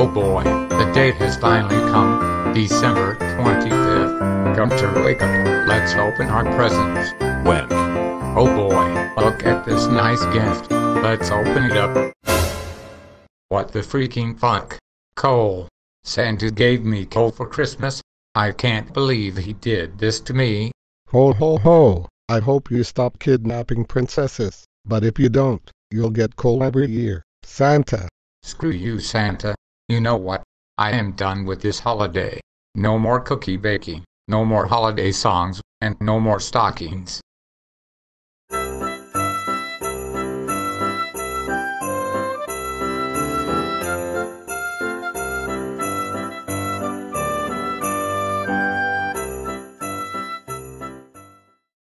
Oh boy, the date has finally come. December 25th. Gunter, wake up. Let's open our presents. When? Oh boy, look at this nice gift. Let's open it up. What the freaking fuck? Coal. Santa gave me coal for Christmas. I can't believe he did this to me. Ho ho ho! I hope you stop kidnapping princesses, but if you don't, you'll get coal every year. Santa. Screw you, Santa. You know what? I am done with this holiday. No more cookie baking, no more holiday songs, and no more stockings.